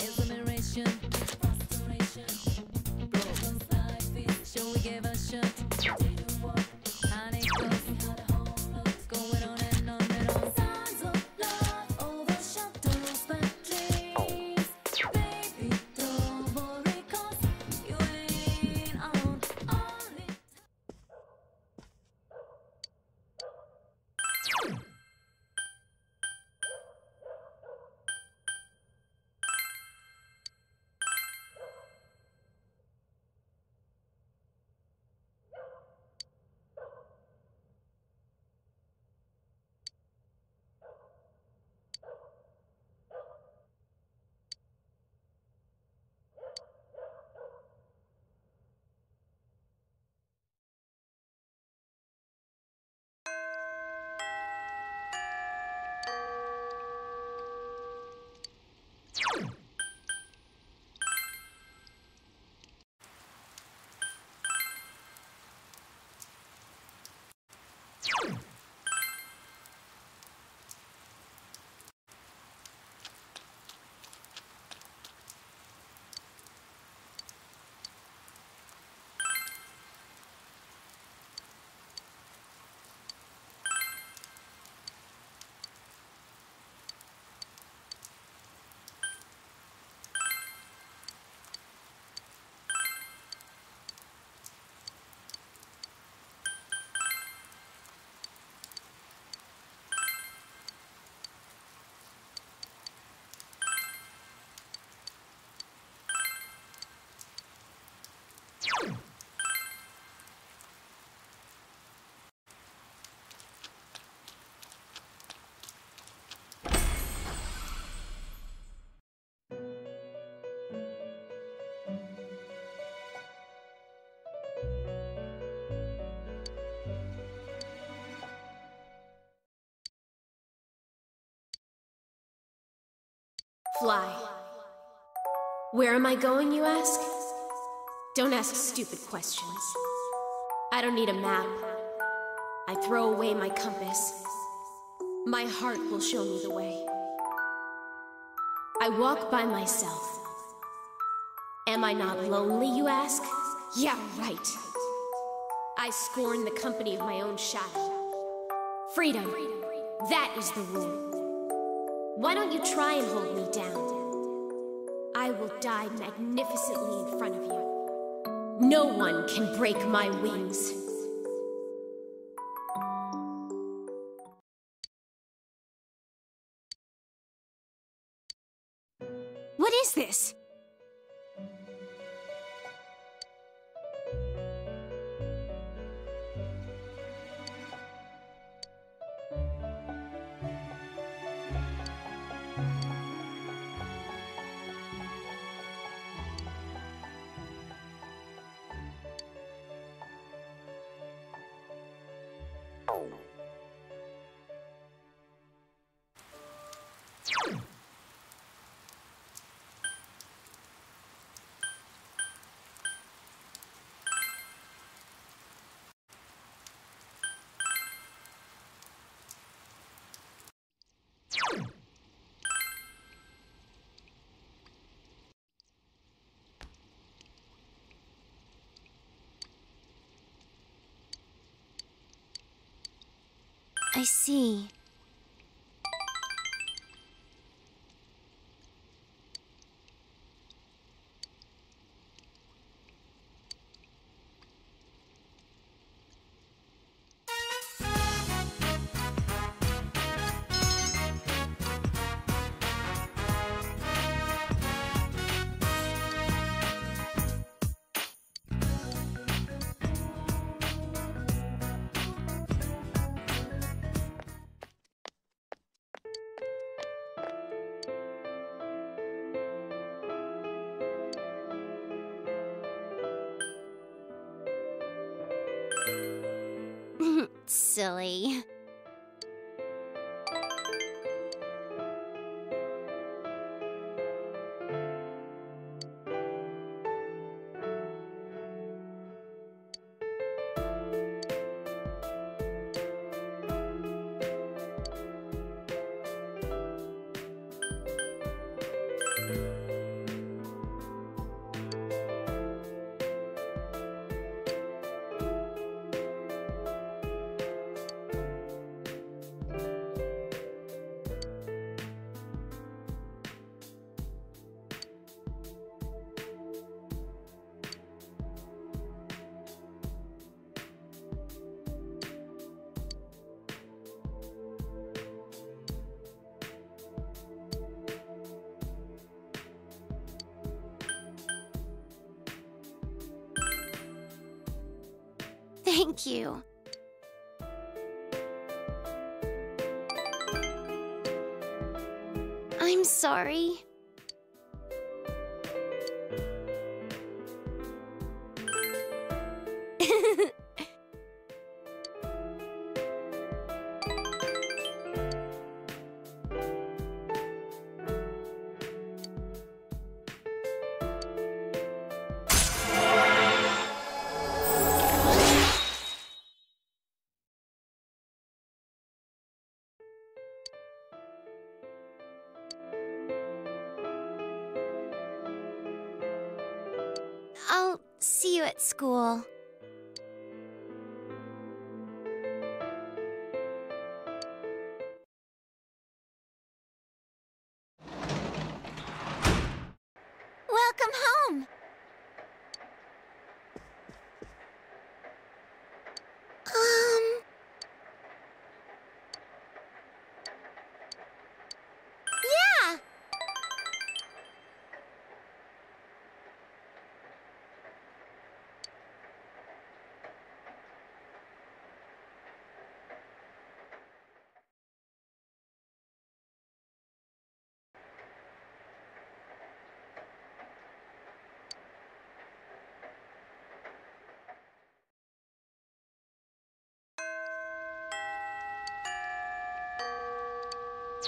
It's frustration. Life is, shall we give a shot? Fly. Where am I going, you ask? Don't ask stupid questions. I don't need a map. I throw away my compass. My heart will show me the way. I walk by myself. Am I not lonely, you ask? Yeah, right. I scorn the company of my own shadow. Freedom. That is the rule. Why don't you try and hold me down? I will die magnificently in front of you. No one can break my wings. What is this? I see. Silly. Thank you. I'm sorry.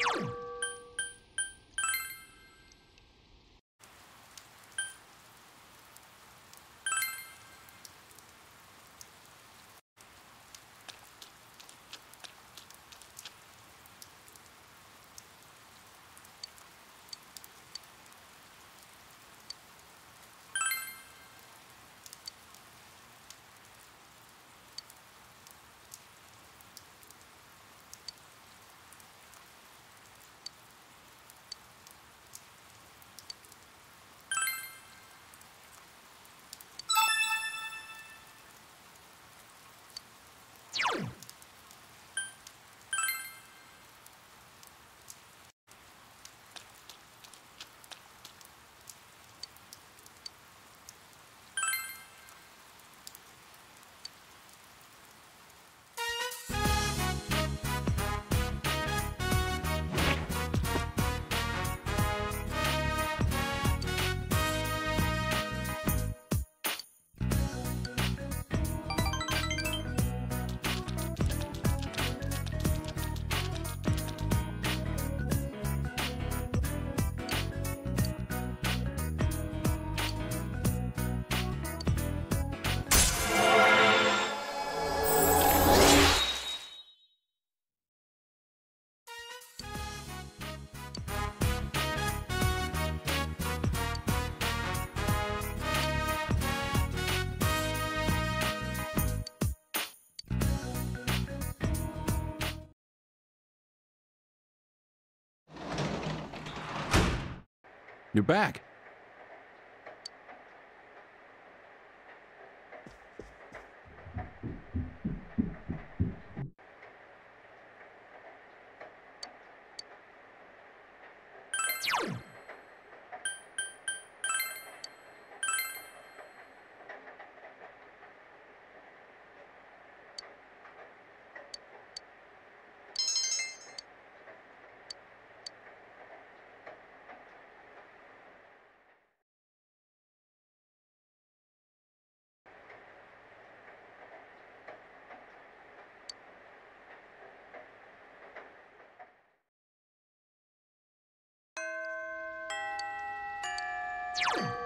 you You're back. you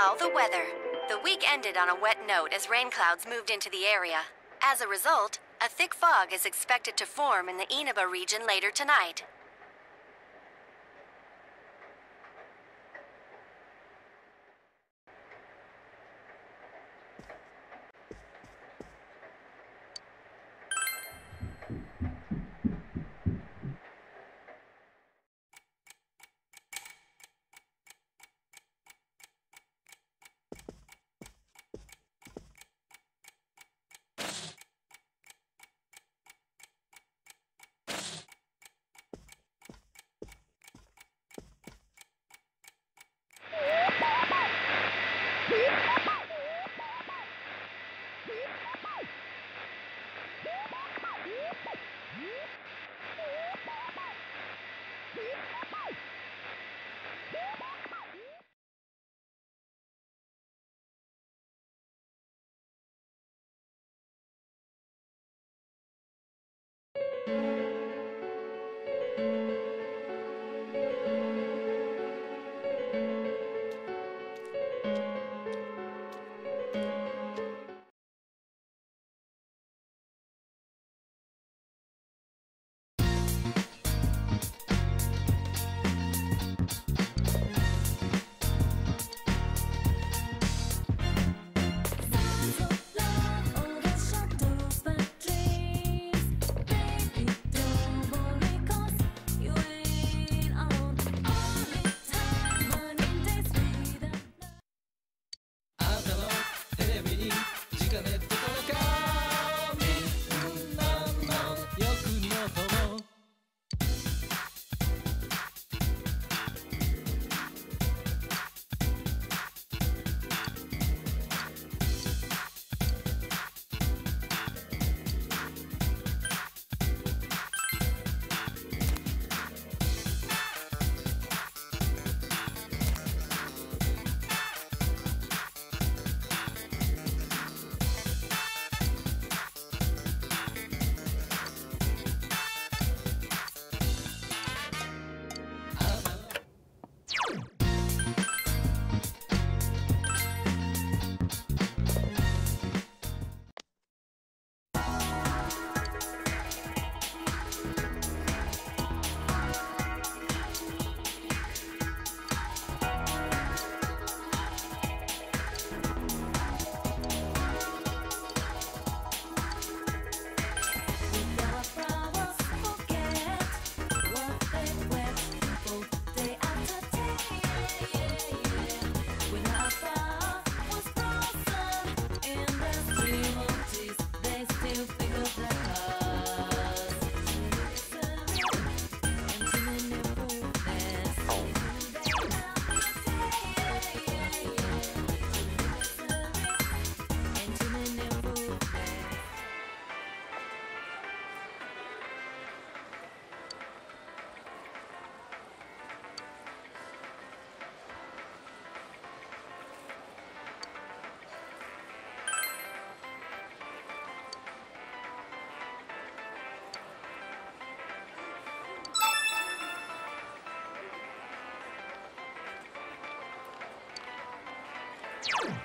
Now the weather. The week ended on a wet note as rain clouds moved into the area. As a result, a thick fog is expected to form in the Inaba region later tonight. you